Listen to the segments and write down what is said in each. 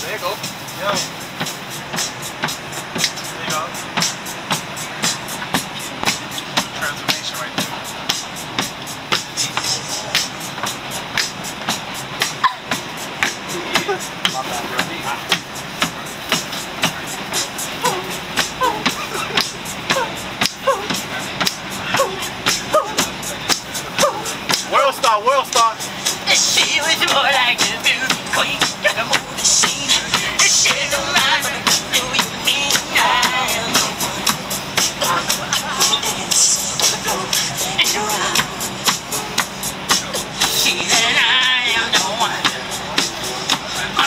There you go. Yeah. There you go. Transformation right there. World star, world star. She was more like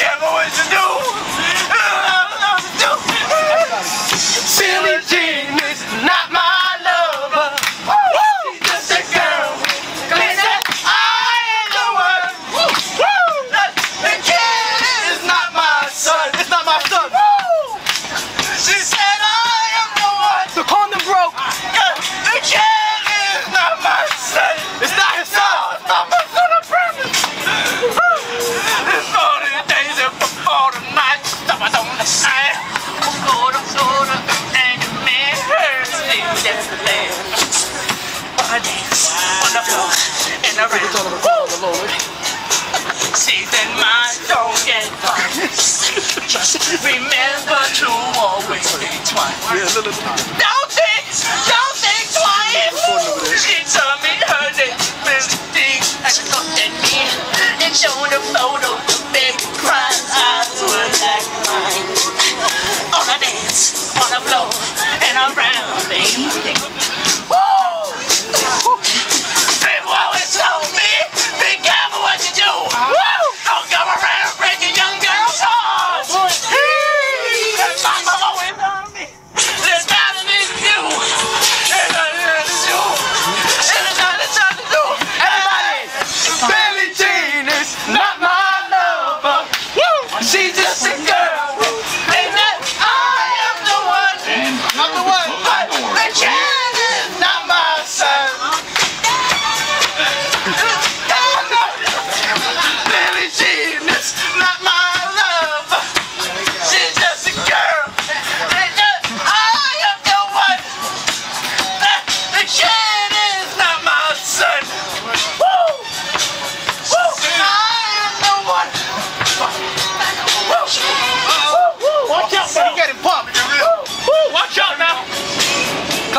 can't believe you do. on the floor and around. See, then mine don't get lost. Just remember to always think twice. Don't think, don't think twice. She told me her name was Dick. Looked at me and showed a photo of big eyes were like mine. On the dance, on floor, and around me. I'm the one. The bitches!